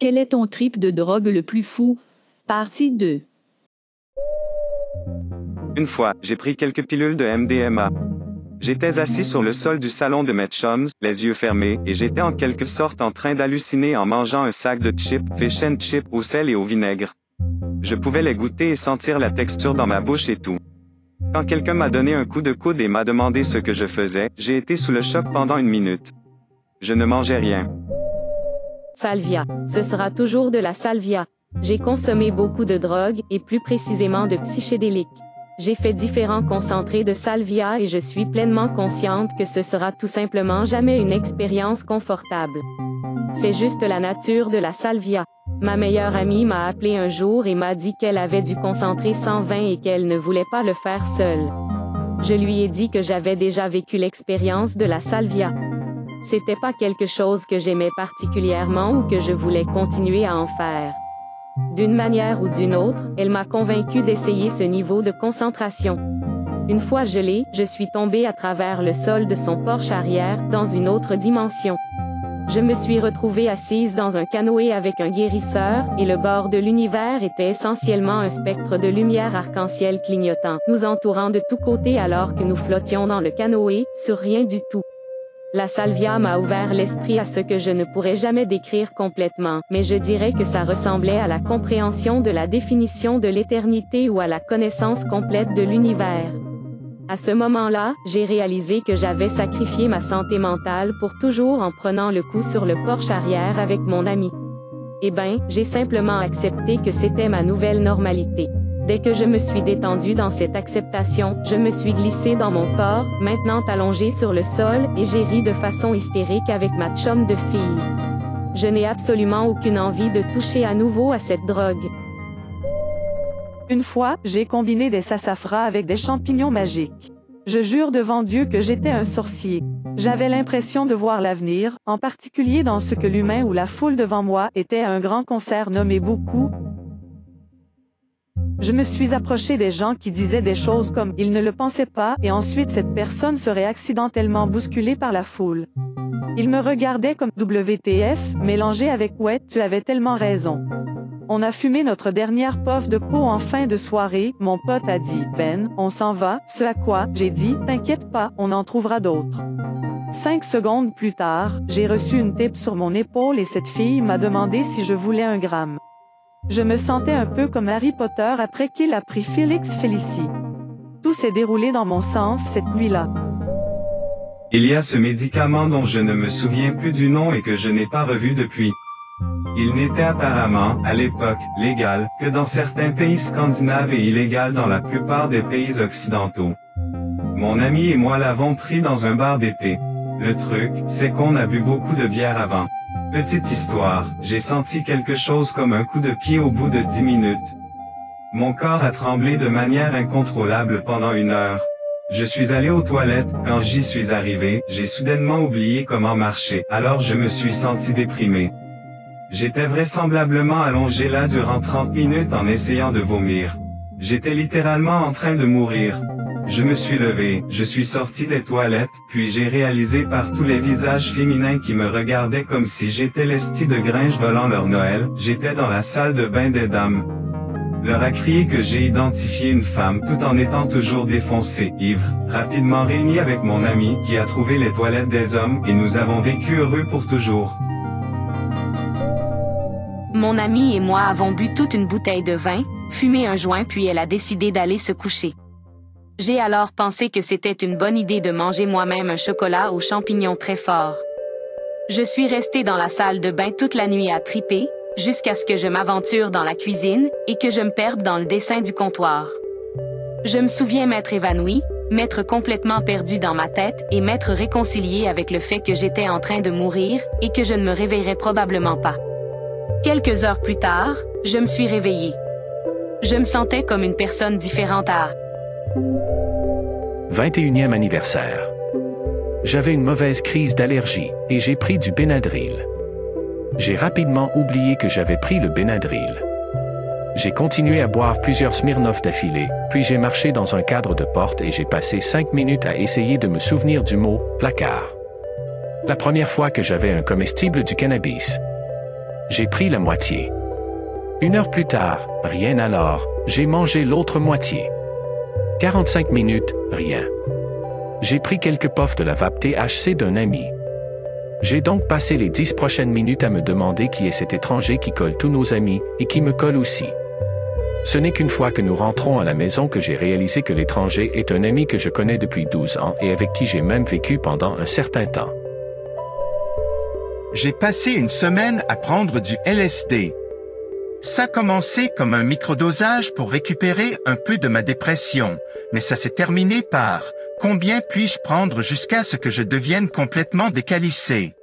Quel est ton trip de drogue le plus fou? Partie 2. Une fois, j'ai pris quelques pilules de MDMA. J'étais assis sur le sol du salon de mes chums, les yeux fermés, et j'étais en quelque sorte en train d'halluciner en mangeant un sac de chips, fish chips au sel et au vinaigre. Je pouvais les goûter et sentir la texture dans ma bouche et tout. Quand quelqu'un m'a donné un coup de coude et m'a demandé ce que je faisais, j'ai été sous le choc pendant une minute. Je ne mangeais rien. Salvia. Ce sera toujours de la salvia. J'ai consommé beaucoup de drogue, et plus précisément de psychédéliques. J'ai fait différents concentrés de salvia et je suis pleinement consciente que ce sera tout simplement jamais une expérience confortable. C'est juste la nature de la salvia. Ma meilleure amie m'a appelé un jour et m'a dit qu'elle avait du concentré 120 et qu'elle ne voulait pas le faire seule. Je lui ai dit que j'avais déjà vécu l'expérience de la salvia. C'était pas quelque chose que j'aimais particulièrement ou que je voulais continuer à en faire. D'une manière ou d'une autre, elle m'a convaincu d'essayer ce niveau de concentration. Une fois gelée, je suis tombée à travers le sol de son porche arrière, dans une autre dimension. Je me suis retrouvée assise dans un canoë avec un guérisseur, et le bord de l'univers était essentiellement un spectre de lumière arc-en-ciel clignotant, nous entourant de tous côtés alors que nous flottions dans le canoë, sur rien du tout. La salvia m'a ouvert l'esprit à ce que je ne pourrais jamais décrire complètement, mais je dirais que ça ressemblait à la compréhension de la définition de l'éternité ou à la connaissance complète de l'univers. À ce moment-là, j'ai réalisé que j'avais sacrifié ma santé mentale pour toujours en prenant le coup sur le porche arrière avec mon ami. Eh ben, j'ai simplement accepté que c'était ma nouvelle normalité. Dès que je me suis détendue dans cette acceptation, je me suis glissée dans mon corps, maintenant allongée sur le sol, et j'ai ri de façon hystérique avec ma chum de fille. Je n'ai absolument aucune envie de toucher à nouveau à cette drogue. Une fois, j'ai combiné des sassafras avec des champignons magiques. Je jure devant Dieu que j'étais un sorcier. J'avais l'impression de voir l'avenir, en particulier dans ce que l'humain ou la foule devant moi était à un grand concert nommé beaucoup, je me suis approché des gens qui disaient des choses comme ils ne le pensaient pas et ensuite cette personne serait accidentellement bousculée par la foule. Ils me regardaient comme WTF, mélangé avec ouais, tu avais tellement raison. On a fumé notre dernière puff de peau en fin de soirée, mon pote a dit, Ben, on s'en va, ce à quoi, j'ai dit, t'inquiète pas, on en trouvera d'autres. Cinq secondes plus tard, j'ai reçu une tape sur mon épaule et cette fille m'a demandé si je voulais un gramme. Je me sentais un peu comme Harry Potter après qu'il a pris Félix Félicie. Tout s'est déroulé dans mon sens cette nuit-là. Il y a ce médicament dont je ne me souviens plus du nom et que je n'ai pas revu depuis. Il n'était apparemment, à l'époque, légal, que dans certains pays scandinaves et illégal dans la plupart des pays occidentaux. Mon ami et moi l'avons pris dans un bar d'été. Le truc, c'est qu'on a bu beaucoup de bière avant. Petite histoire, j'ai senti quelque chose comme un coup de pied au bout de dix minutes. Mon corps a tremblé de manière incontrôlable pendant une heure. Je suis allé aux toilettes, quand j'y suis arrivé, j'ai soudainement oublié comment marcher, alors je me suis senti déprimé. J'étais vraisemblablement allongé là durant 30 minutes en essayant de vomir. J'étais littéralement en train de mourir. Je me suis levé, je suis sorti des toilettes, puis j'ai réalisé par tous les visages féminins qui me regardaient comme si j'étais l'esti de Gringe volant leur Noël, j'étais dans la salle de bain des dames. Leur a crié que j'ai identifié une femme tout en étant toujours défoncé, ivre, rapidement réuni avec mon ami qui a trouvé les toilettes des hommes et nous avons vécu heureux pour toujours. Mon ami et moi avons bu toute une bouteille de vin, fumé un joint puis elle a décidé d'aller se coucher. J'ai alors pensé que c'était une bonne idée de manger moi-même un chocolat aux champignons très fort. Je suis resté dans la salle de bain toute la nuit à triper, jusqu'à ce que je m'aventure dans la cuisine et que je me perde dans le dessin du comptoir. Je me souviens m'être évanoui, m'être complètement perdu dans ma tête et m'être réconcilié avec le fait que j'étais en train de mourir et que je ne me réveillerais probablement pas. Quelques heures plus tard, je me suis réveillé. Je me sentais comme une personne différente à 21e anniversaire. J'avais une mauvaise crise d'allergie et j'ai pris du Benadryl. J'ai rapidement oublié que j'avais pris le Benadryl. J'ai continué à boire plusieurs Smirnoff d'affilée, puis j'ai marché dans un cadre de porte et j'ai passé cinq minutes à essayer de me souvenir du mot placard. La première fois que j'avais un comestible du cannabis. J'ai pris la moitié. Une heure plus tard, rien alors, j'ai mangé l'autre moitié. 45 minutes, rien. J'ai pris quelques puffs de la vape THC d'un ami. J'ai donc passé les dix prochaines minutes à me demander qui est cet étranger qui colle tous nos amis et qui me colle aussi. Ce n'est qu'une fois que nous rentrons à la maison que j'ai réalisé que l'étranger est un ami que je connais depuis 12 ans et avec qui j'ai même vécu pendant un certain temps. J'ai passé une semaine à prendre du LSD. Ça a commencé comme un microdosage pour récupérer un peu de ma dépression, mais ça s'est terminé par combien puis-je prendre jusqu'à ce que je devienne complètement décalissé?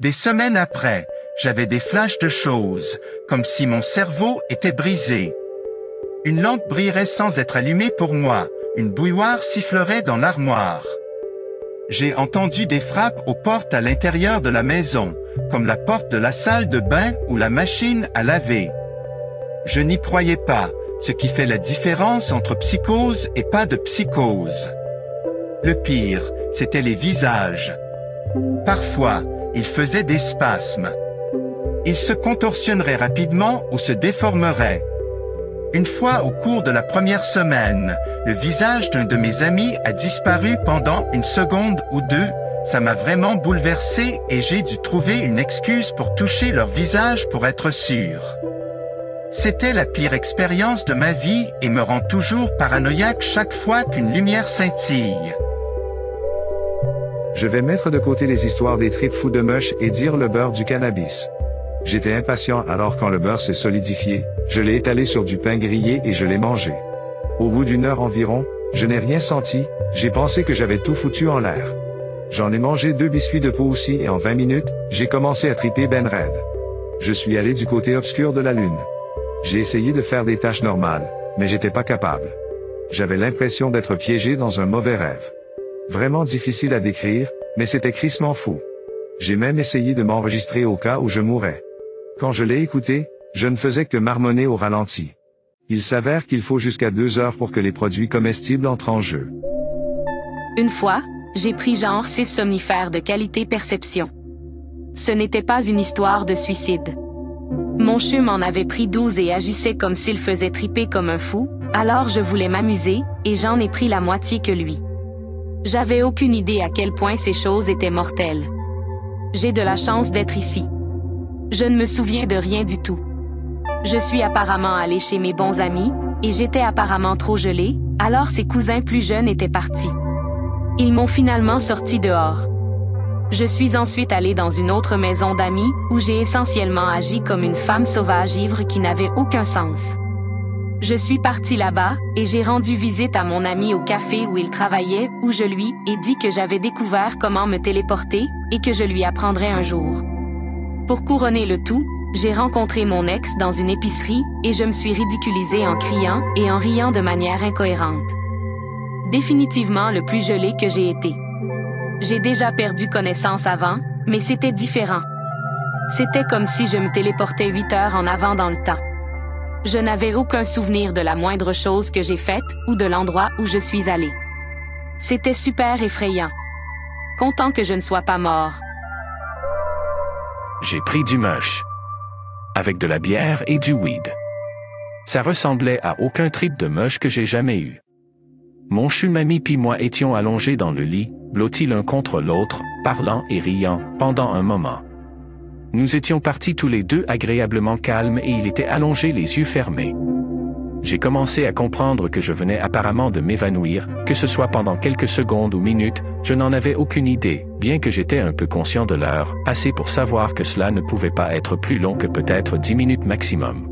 Des semaines après, j'avais des flashs de choses, comme si mon cerveau était brisé. Une lampe brillerait sans être allumée pour moi, une bouilloire sifflerait dans l'armoire. J'ai entendu des frappes aux portes à l'intérieur de la maison, comme la porte de la salle de bain ou la machine à laver. Je n'y croyais pas, ce qui fait la différence entre psychose et pas de psychose. Le pire, c'était les visages. Parfois, ils faisaient des spasmes. Ils se contorsionneraient rapidement ou se déformeraient. Une fois au cours de la première semaine, le visage d'un de mes amis a disparu pendant une seconde ou deux. Ça m'a vraiment bouleversé et j'ai dû trouver une excuse pour toucher leur visage pour être sûr. C'était la pire expérience de ma vie et me rend toujours paranoïaque chaque fois qu'une lumière scintille. Je vais mettre de côté les histoires des tripes fous de mush et dire le beurre du cannabis. J'étais impatient alors quand le beurre s'est solidifié, je l'ai étalé sur du pain grillé et je l'ai mangé. Au bout d'une heure environ, je n'ai rien senti, j'ai pensé que j'avais tout foutu en l'air. J'en ai mangé deux biscuits de peau aussi et en 20 minutes, j'ai commencé à triper ben raide. Je suis allé du côté obscur de la lune. J'ai essayé de faire des tâches normales, mais j'étais pas capable. J'avais l'impression d'être piégé dans un mauvais rêve. Vraiment difficile à décrire, mais c'était crissement fou. J'ai même essayé de m'enregistrer au cas où je mourrais. Quand je l'ai écouté, je ne faisais que marmonner au ralenti. Il s'avère qu'il faut jusqu'à deux heures pour que les produits comestibles entrent en jeu. Une fois, j'ai pris genre six somnifères de qualité perception. Ce n'était pas une histoire de suicide. Mon chum en avait pris 12 et agissait comme s'il faisait triper comme un fou, alors je voulais m'amuser, et j'en ai pris la moitié que lui. J'avais aucune idée à quel point ces choses étaient mortelles. J'ai de la chance d'être ici. Je ne me souviens de rien du tout. Je suis apparemment allé chez mes bons amis, et j'étais apparemment trop gelé, alors ses cousins plus jeunes étaient partis. Ils m'ont finalement sorti dehors. Je suis ensuite allé dans une autre maison d'amis, où j'ai essentiellement agi comme une femme sauvage ivre qui n'avait aucun sens. Je suis parti là-bas, et j'ai rendu visite à mon ami au café où il travaillait, où je lui ai dit que j'avais découvert comment me téléporter, et que je lui apprendrais un jour. Pour couronner le tout, j'ai rencontré mon ex dans une épicerie et je me suis ridiculisé en criant et en riant de manière incohérente. Définitivement le plus gelé que j'ai été. J'ai déjà perdu connaissance avant, mais c'était différent. C'était comme si je me téléportais 8 heures en avant dans le temps. Je n'avais aucun souvenir de la moindre chose que j'ai faite ou de l'endroit où je suis allé. C'était super effrayant. Content que je ne sois pas mort. J'ai pris du mush. Avec de la bière et du weed. Ça ressemblait à aucun trip de mush que j'ai jamais eu. Mon chumami puis moi étions allongés dans le lit, blottis l'un contre l'autre, parlant et riant, pendant un moment. Nous étions partis tous les deux agréablement calmes et il était allongé les yeux fermés. J'ai commencé à comprendre que je venais apparemment de m'évanouir, que ce soit pendant quelques secondes ou minutes, je n'en avais aucune idée, bien que j'étais un peu conscient de l'heure, assez pour savoir que cela ne pouvait pas être plus long que peut-être dix minutes maximum.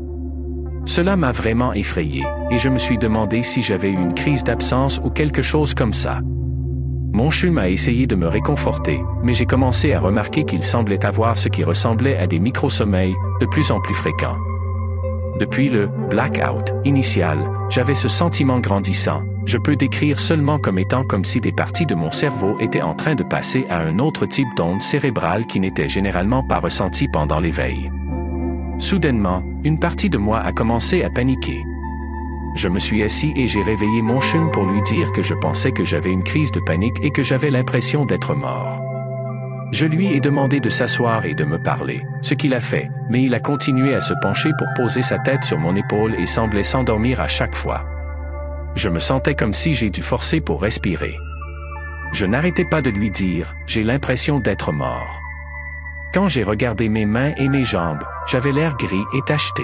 Cela m'a vraiment effrayé, et je me suis demandé si j'avais eu une crise d'absence ou quelque chose comme ça. Mon chum a essayé de me réconforter, mais j'ai commencé à remarquer qu'il semblait avoir ce qui ressemblait à des micro-sommeils, de plus en plus fréquents. Depuis le blackout initial, j'avais ce sentiment grandissant. Je peux décrire seulement comme étant comme si des parties de mon cerveau étaient en train de passer à un autre type d'onde cérébrale qui n'était généralement pas ressenti pendant l'éveil. Soudainement, une partie de moi a commencé à paniquer. Je me suis assis et j'ai réveillé mon chum pour lui dire que je pensais que j'avais une crise de panique et que j'avais l'impression d'être mort. Je lui ai demandé de s'asseoir et de me parler, ce qu'il a fait, mais il a continué à se pencher pour poser sa tête sur mon épaule et semblait s'endormir à chaque fois. Je me sentais comme si j'ai dû forcer pour respirer. Je n'arrêtais pas de lui dire, j'ai l'impression d'être mort. Quand j'ai regardé mes mains et mes jambes, j'avais l'air gris et tacheté.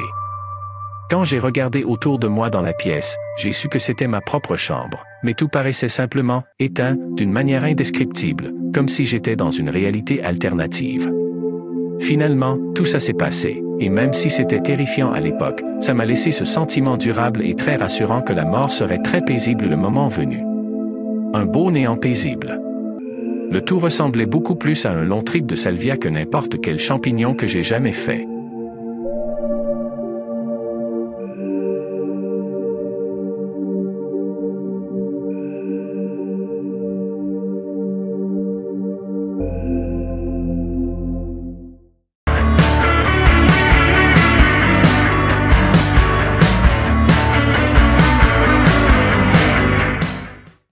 Quand j'ai regardé autour de moi dans la pièce, j'ai su que c'était ma propre chambre, mais tout paraissait simplement éteint d'une manière indescriptible, comme si j'étais dans une réalité alternative. Finalement, tout ça s'est passé, et même si c'était terrifiant à l'époque, ça m'a laissé ce sentiment durable et très rassurant que la mort serait très paisible le moment venu. Un beau néant paisible. Le tout ressemblait beaucoup plus à un long trip de salvia que n'importe quel champignon que j'ai jamais fait.